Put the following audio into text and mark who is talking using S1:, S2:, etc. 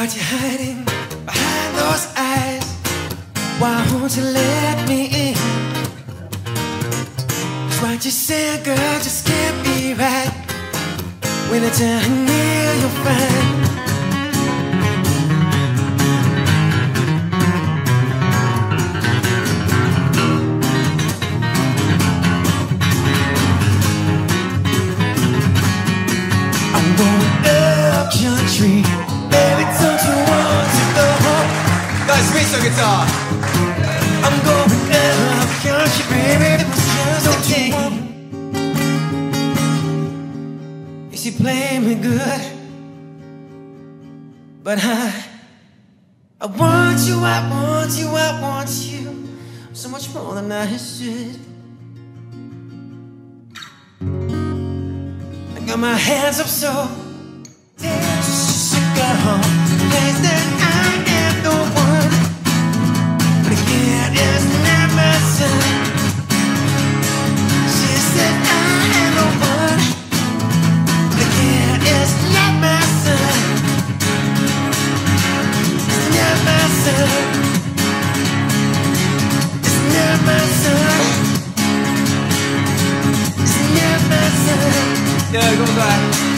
S1: What you hiding behind those eyes? Why won't you let me in? Cause what you said, girl, just can't be right When
S2: it's turning On guitar.
S1: I'm going up country, baby. It was just a game. You see, play me good, but I, I want you, I want you, I want you, so much more than I should. I got my hands up so Yeah, go back.